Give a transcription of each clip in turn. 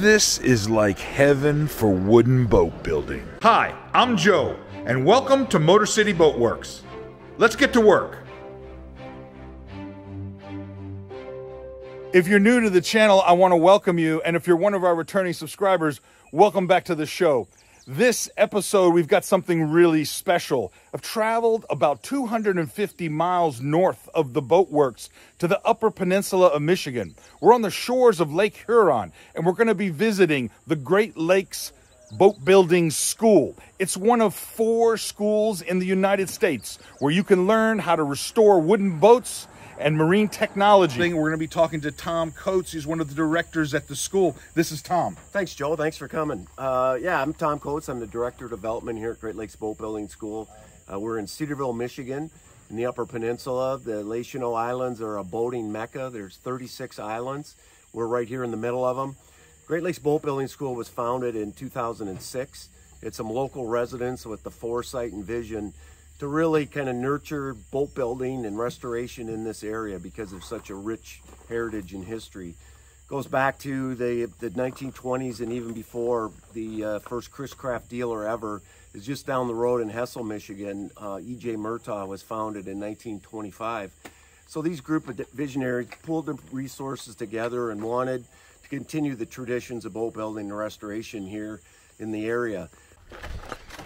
This is like heaven for wooden boat building. Hi, I'm Joe, and welcome to Motor City Boat Werks. Let's get to work. If you're new to the channel, I want to welcome you, and if you're one of our returning subscribers, welcome back to the show. This episode, we've got something really special. I've traveled about 250 miles north of the boatworks to the Upper Peninsula of Michigan. We're on the shores of Lake Huron, and we're going to be visiting the Great Lakes Boat Building School. It's one of four schools in the United States where you can learn how to restore wooden boats and marine technology. We're going to be talking to Tom Coates. He's one of the directors at the school. This is Tom. Thanks, Joe. Thanks for coming. Uh, yeah, I'm Tom Coates. I'm the director of development here at Great Lakes Boat Building School. Uh, we're in Cedarville, Michigan, in the Upper Peninsula. The Les Islands are a boating mecca. There's 36 islands. We're right here in the middle of them. Great Lakes Boat Building School was founded in 2006. It's some local residents with the foresight and vision to really kind of nurture boat building and restoration in this area because of such a rich heritage and history. Goes back to the, the 1920s and even before the uh, first Chris Craft dealer ever is just down the road in Hessel, Michigan. Uh, E.J. Mertaugh was founded in 1925. So these group of visionaries pulled their resources together and wanted to continue the traditions of boat building and restoration here in the area.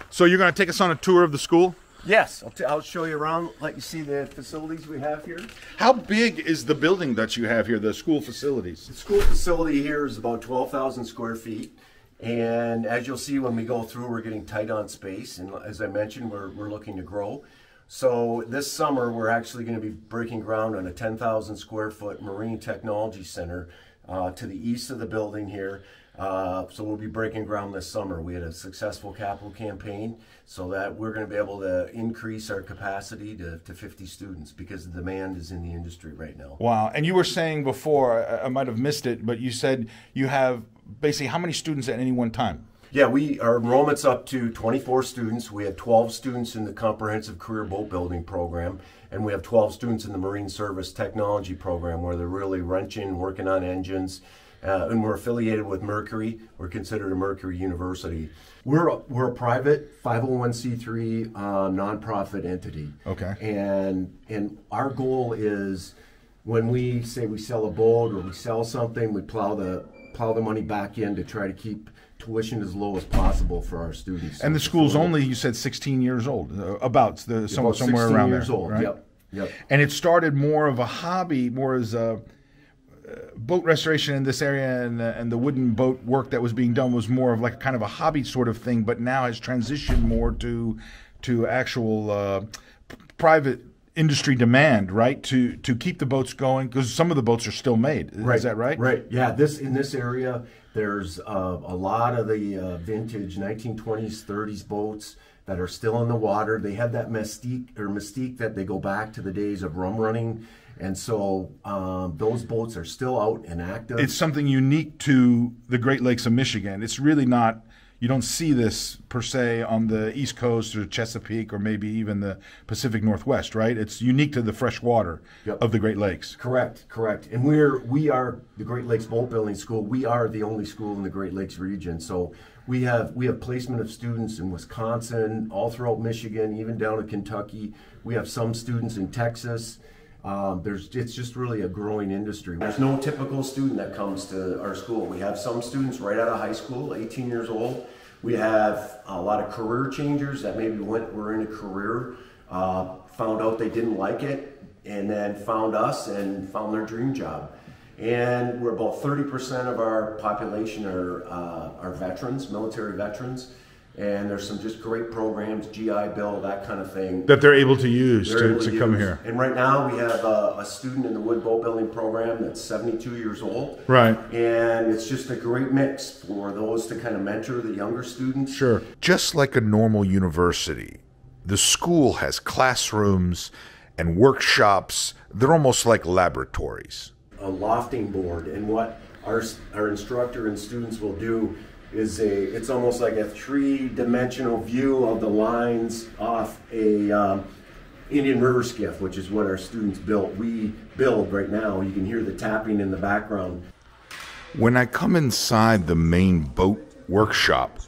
So you're going to take us on a tour of the school? Yes, I'll, t- I'll show you around, let you see the facilities we have here. How big is the building that you have here, the school facilities? The school facility here is about 12,000 square feet. And as you'll see when we go through, we're getting tight on space. And as I mentioned, we're, we're looking to grow. So this summer, we're actually going to be breaking ground on a 10,000 square foot marine technology center uh, to the east of the building here. Uh, so we'll be breaking ground this summer. We had a successful capital campaign so that we're going to be able to increase our capacity to, to 50 students because the demand is in the industry right now. Wow. And you were saying before, I, I might have missed it, but you said you have basically how many students at any one time? Yeah, we our enrollment's up to 24 students. We have 12 students in the comprehensive career boat building program, and we have 12 students in the marine service technology program where they're really wrenching, working on engines, uh, and we're affiliated with Mercury. We're considered a Mercury University. We're a, we're a private 501c3 uh, nonprofit entity. Okay. And and our goal is when we say we sell a boat or we sell something, we plow the plow the money back in to try to keep tuition as low as possible for our students. And the school's only, you said, 16 years old, uh, about the some, About somewhere 16 around years there. old. right? Yep. Yep. And it started more of a hobby, more as a boat restoration in this area, and, uh, and the wooden boat work that was being done was more of like kind of a hobby sort of thing, but now has transitioned more to to actual uh, private industry demand, right? To to keep the boats going because some of the boats are still made. Is that right? Right. Yeah. This in this area, there's uh, a lot of the uh, vintage 1920s, 30s boats that are still in the water. They have that mystique or mystique that they go back to the days of rum running, and so um, those boats are still out and active. It's something unique to the Great Lakes of Michigan. It's really not. You don't see this per se on the East Coast or Chesapeake or maybe even the Pacific Northwest, right? It's unique to the fresh water Yep. of the Great Lakes. Correct, correct. And we're we are the Great Lakes Boat Building School. We are the only school in the Great Lakes region. So we have we have placement of students in Wisconsin, all throughout Michigan, even down to Kentucky. We have some students in Texas. Um, there's it's just really a growing industry. There's no typical student that comes to our school. We have some students right out of high school, 18 years old. We have a lot of career changers that maybe went were in a career, uh, found out they didn't like it, and then found us and found their dream job. And we're about 30% of our population are, uh, are veterans, military veterans. And there's some just great programs, GI Bill, that kind of thing. That they're able to use They're to, able to come use. here. And right now we have a, a student in the wood boat building program that's 72 years old. Right. And it's just a great mix for those to kind of mentor the younger students. Sure. Just like a normal university, the school has classrooms and workshops. They're almost like laboratories. a lofting board and what our, our instructor and students will do is a it's almost like a three-dimensional view of the lines off a um, Indian River skiff, which is what our students built. We build right now. You can hear the tapping in the background. When I come inside the main boat workshop,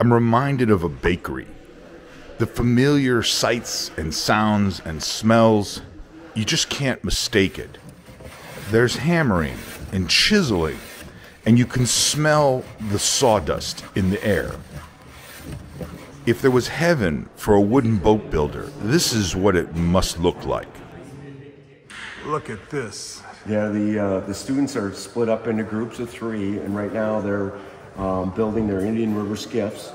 I'm reminded of a bakery. The familiar sights and sounds and smells, you just can't mistake it. There's hammering and chiseling, and you can smell the sawdust in the air. If there was heaven for a wooden boat builder, this is what it must look like. Look at this. Yeah, the uh, the students are split up into groups of three, and right now they're um, building their Indian River skiffs.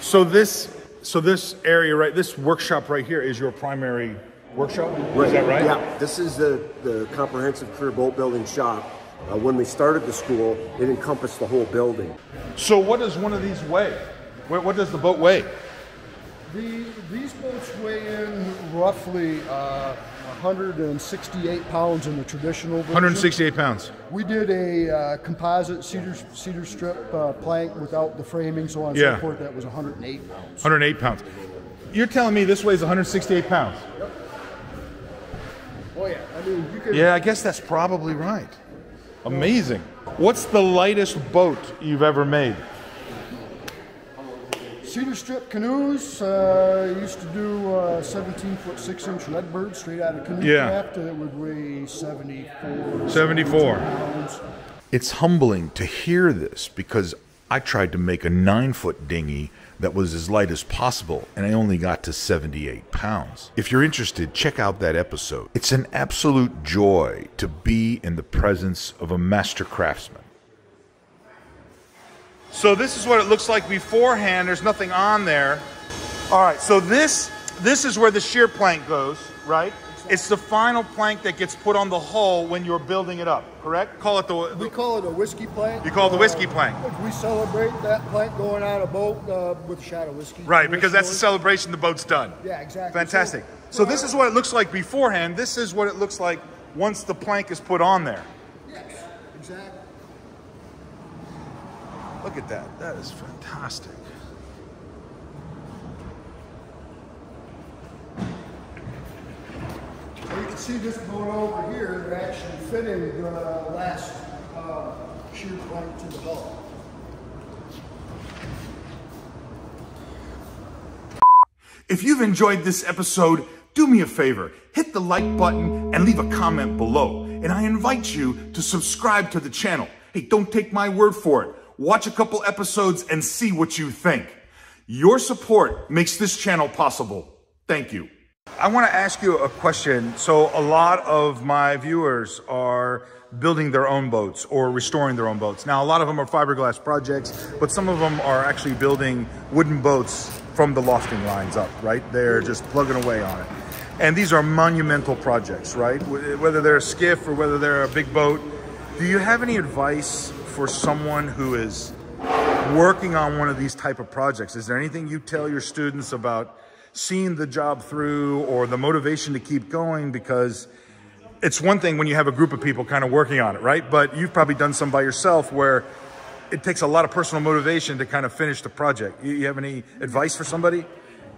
So this, so this area right, this workshop right here is your primary workshop. Is that right? Yeah, this is the, the comprehensive career boat building shop. Uh, when we started the school, it encompassed the whole building. So what does one of these weigh? What, what does the boat weigh? The, these boats weigh in roughly uh, 168 pounds in the traditional version. 168 pounds. We did a uh, composite cedar cedar strip uh, plank without the framing, so on and Yeah. so forth. That was 108 pounds. 108 pounds. You're telling me this weighs 168 pounds? Yep. Oh yeah, I mean you could. Yeah, I guess that's probably right. Amazing. What's the lightest boat you've ever made? Cedar strip canoes. Uh, used to do uh, 17 foot 6 inch Redbird straight out of canoe Yeah. craft. It would weigh 74. 74. pounds. It's humbling to hear this because I tried to make a nine foot dinghy that was as light as possible and I only got to 78 pounds. If you're interested, check out that episode. It's an absolute joy to be in the presence of a master craftsman. So this is what it looks like beforehand. There's nothing on there. All right, so this this is where the sheer plank goes, right? It's the final plank that gets put on the hull when you're building it up, correct? Call it the, We call it a whiskey plank. You call it the whiskey plank. We celebrate that plank going on a boat uh, with a shot of whiskey. right because that's the celebration. The boat's done. Yeah, exactly. Fantastic. So this is what it looks like beforehand. This is what it looks like once the plank is put on there. Yes, exactly. Look at that. That is fantastic. Well, you can see this boat over here, they're actually the last uh, sheer plank to the hull. If you've enjoyed this episode, do me a favor, hit the like button and leave a comment below. And I invite you to subscribe to the channel. Hey, don't take my word for it. Watch a couple episodes and see what you think. Your support makes this channel possible. Thank you. I want to ask you a question. So, a lot of my viewers are building their own boats or restoring their own boats. Now, a lot of them are fiberglass projects, but some of them are actually building wooden boats from the lofting lines up, right? They're just plugging away on it. And these are monumental projects, right? Whether they're a skiff or whether they're a big boat. Do you have any advice for someone who is working on one of these type of projects is there anything you tell your students about seeing the job through or the motivation to keep going because it's one thing when you have a group of people kind of working on it right but you've probably done some by yourself where it takes a lot of personal motivation to kind of finish the project you, you have any advice for somebody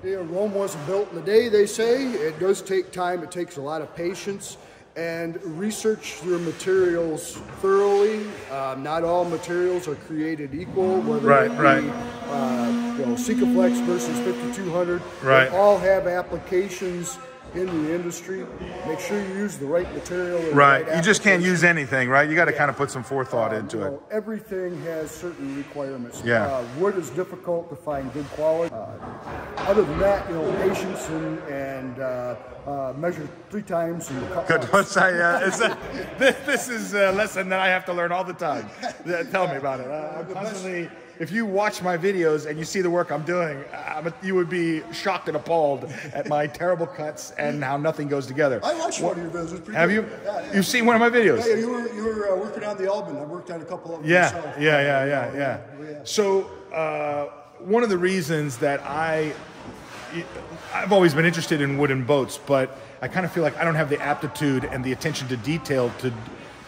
Yeah, Rome wasn't built in a day, they say. It does take time, it takes a lot of patience. And research your materials thoroughly. Um, not all materials are created equal, whether Right, it be, right. Uh, you know, Sikaflex versus 5200. Right. They all have applications in the industry. Make sure you use the right material. right right you just can't use anything right you got to kind of put some forethought into You it everything has certain requirements. Yeah. Uh, wood is difficult to find good quality. Uh, other than that, you know, patience and, and uh, uh, measure three times and cut Good. once. What's I, uh, this, this is a lesson that I have to learn all the time. Yeah, Tell me about it. Uh, I'm constantly, if you watch my videos and you see the work I'm doing, I'm you would be shocked and appalled at my terrible cuts and how nothing goes together. I watched one of your videos. Pretty Have good. you? Yeah, yeah. You've seen one of my videos? Yeah, you were you were uh, working on the Albin. I worked on a couple of them Yeah, myself. yeah, yeah, yeah, yeah. Yeah. So uh, one of the reasons that I, I've always been interested in wooden boats, but I kind of feel like I don't have the aptitude and the attention to detail to,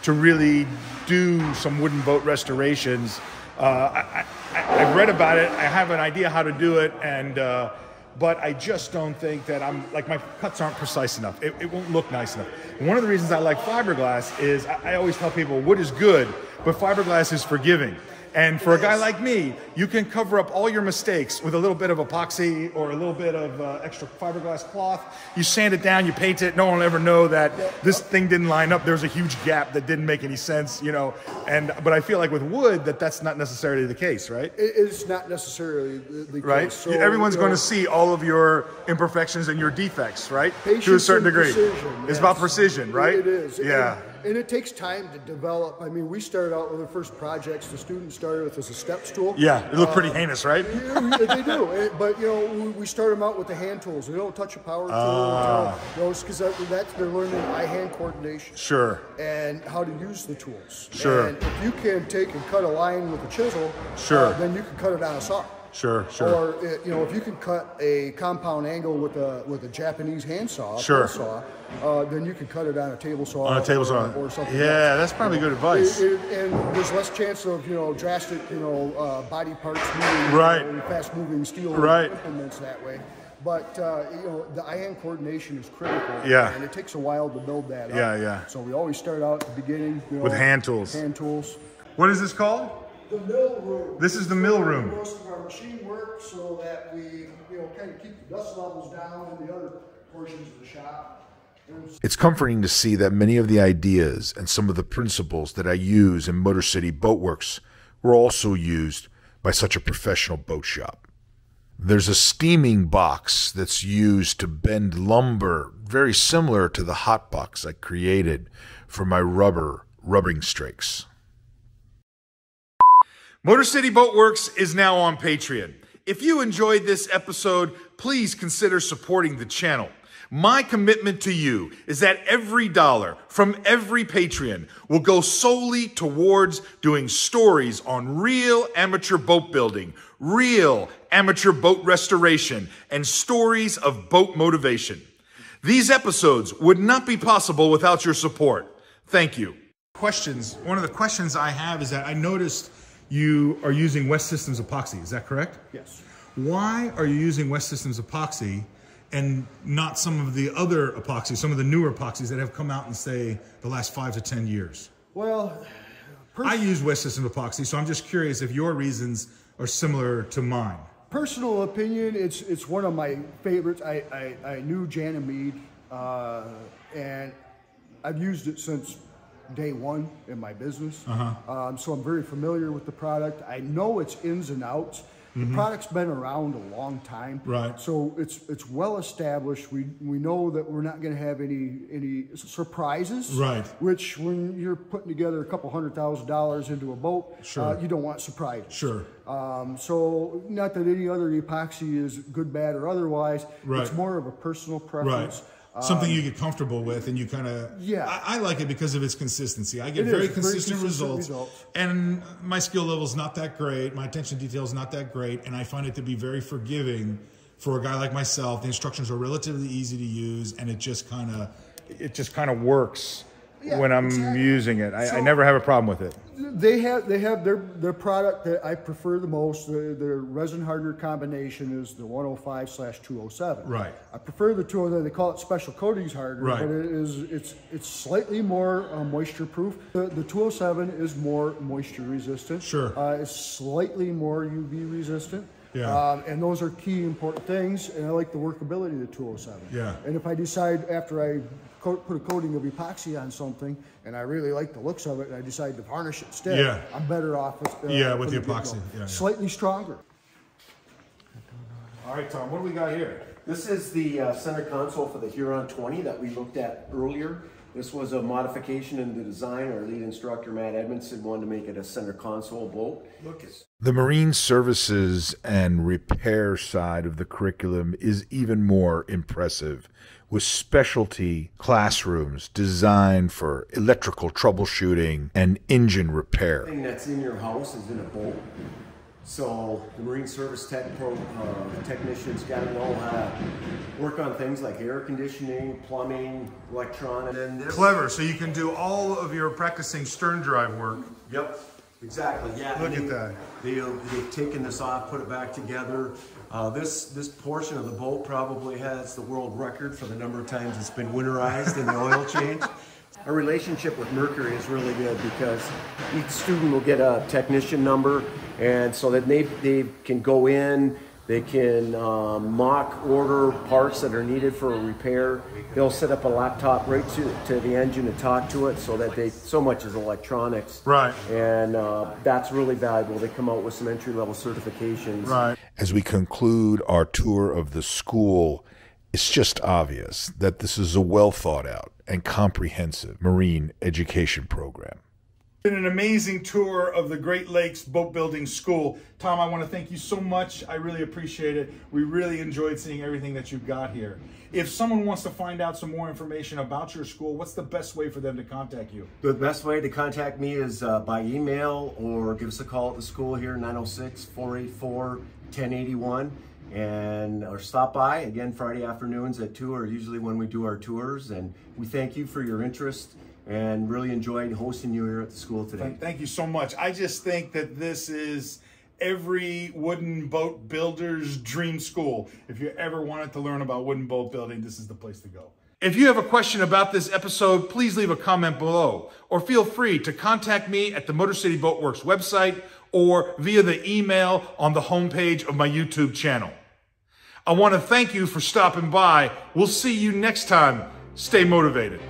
to really do some wooden boat restorations. Uh, I, I've read about it. I have an idea how to do it, and uh, but I just don't think that I'm like my cuts aren't precise enough. It, it won't look nice enough. And one of the reasons I like fiberglass is I, I always tell people wood is good, but fiberglass is forgiving. And for a guy like me, you can cover up all your mistakes with a little bit of epoxy or a little bit of uh, extra fiberglass cloth. You sand it down, you paint it. No one will ever know that this thing didn't line up. There's a huge gap that didn't make any sense, you know. And but I feel like with wood that that's not necessarily the case, right? It is not necessarily the, the Right. So, Everyone's you going know, to see all of your imperfections and your defects, right? to a certain degree. precision, It's about precision, right? It is. Yeah. And, and it takes time to develop. I mean, we started out with the first projects. The students started with as a step stool. yeah. It looked Uh, pretty heinous, right? Yeah, they do, Eh, but you know we- we start them out with the hand tools. They don't touch a power tool. Ah. you know, because that, that's they're learning eye-hand coordination Sure. and how to use the tools. Sure. And if you can take and cut a line with a chisel, Sure. uh, then you can cut it on a saw. Sure. Sure. Or uh, you know, if you can cut a compound angle with a with a Japanese handsaw, Sure. saw, uh, then you can cut it on a table saw. on a table saw. or, or something. Yeah, else. that's probably good advice. It- it- and there's less chance of you know drastic you know uh, body parts moving, Right. you know, fast moving steel Right. implements that way. But uh, you know the eye-hand coordination is critical. Yeah. and it takes a while to build that up. Yeah, yeah. So we always start out at the beginning you know, With hand tools. Hand tools. What is this called? The mill room. This is the mill room. Most of our machine work so that we you know kind of keep the dust levels down in the other portions of the shop. It's comforting to see that many of the ideas and some of the principles that I use in Motor City Boat Werks were also used by such a professional boat shop. There's a steaming box that's used to bend lumber, very similar to the hot box I created for my rubber rubbing strakes. Motor City Boat Werks is now on Patreon. If you enjoyed this episode, please consider supporting the channel. My commitment to you is that every dollar from every Patreon will go solely towards doing stories on real amateur boat building, real amateur boat restoration, and stories of boat motivation. These episodes would not be possible without your support. Thank you. Questions. One of the questions I have is that I noticed you are using West Systems epoxy. Is that correct? yes. Why are you using West Systems epoxy and not some of the other epoxies, some of the newer epoxies that have come out in, say, the last five to 10 years? Well, I use West Systems epoxy, so I'm just curious if your reasons are similar to mine. personal opinion, it's it's one of my favorites. I I, I knew Jan and Meade, uh, and I've used it since day one in my business. Uh-huh. Um, so I'm very familiar with the product. I know its ins and outs. The product's been around a long time, Mm-hmm. Right. So it's it's well established. We we know that we're not going to have any any surprises, Right. Which when you're putting together a couple hundred thousand dollars into a boat, Sure. uh, you don't want surprises. Sure. Um, so not that any other epoxy is good, bad, or otherwise. Right. It's more of a personal Right. Something you um, get comfortable with, and you kind of Yeah. I, I like it because of its consistency. I get very is, very consistent, consistent results, results. and my skill level is not that great. My attention to detail is not that great, and I find it to be very forgiving for a guy like myself. The instructions are relatively easy to use, and it just kind of it just kind of works Yeah, when I'm exactly. using it. I, I never have a problem with it. They have they have their their product that I prefer the most. The, their resin hardener combination is the 105 slash 207. Right. I prefer the 207. They call it special coatings hardener, Right. but it is it's it's slightly more uh, moisture proof. The, the 207 is more moisture resistant. Sure. Uh, it's slightly more UV resistant. Yeah. Um, and those are key important things. And I like the workability of the 207. Yeah. And if I decide after I coat, put a coating of epoxy on something and I really like the looks of it and I decide to varnish it instead, Yeah. I'm better off with, uh, Yeah, with the epoxy. Yeah, yeah. Slightly stronger. All right, Tom. What do we got here? This is the uh, center console for the Huron 20 that we looked at earlier. This was a modification in the design. Our lead instructor, Matt Edmondson, wanted to make it a center console boat. Look, it's The marine services and repair side of the curriculum is even more impressive with specialty classrooms designed for electrical troubleshooting and engine repair. thing that's in your house is in a boat. So the Marine Service Tech pro, uh, technicians got to know how to work on things like air conditioning, plumbing, electronics. And this, Clever. So you can do all of your practicing stern drive work. Yep, exactly. Yeah. Look and at that. They, they've taken this off, put it back together. Uh, this this portion of the boat probably has the world record for the number of times it's been winterized in the oil change. Our relationship with Mercury is really good because each student will get a technician number, and so that they, they can go in, they can um, mock order parts that are needed for a repair. They'll set up a laptop right to, to the engine and talk to it so that they, so much is electronics. Right. And uh, that's really valuable. They come out with some entry level certifications. Right. As we conclude our tour of the school, it's just obvious that this is a well thought out and comprehensive marine education program. Been an amazing tour of the Great Lakes Boat Building School. Tom, I want to thank you so much. I really appreciate it. We really enjoyed seeing everything that you've got here. If someone wants to find out some more information about your school, what's the best way for them to contact you? The best way to contact me is uh, by email or give us a call at the school here, 906 484 1081. And or stop by again Friday afternoons at 2 are usually when we do our tours. And we thank you for your interest and really enjoyed hosting you here at the school today. Thank, thank you so much. I just think that this is every wooden boat builder's dream school. If you ever wanted to learn about wooden boat building, this is the place to go. If you have a question about this episode, please leave a comment below or feel free to contact me at the Motor City Boat Werks website or via the email on the homepage of my YouTube channel. I want to thank you for stopping by. We'll see you next time. Stay motivated.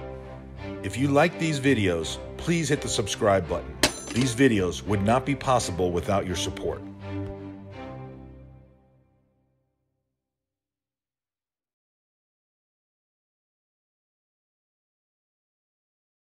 If you like these videos, please hit the subscribe button. These videos would not be possible without your support.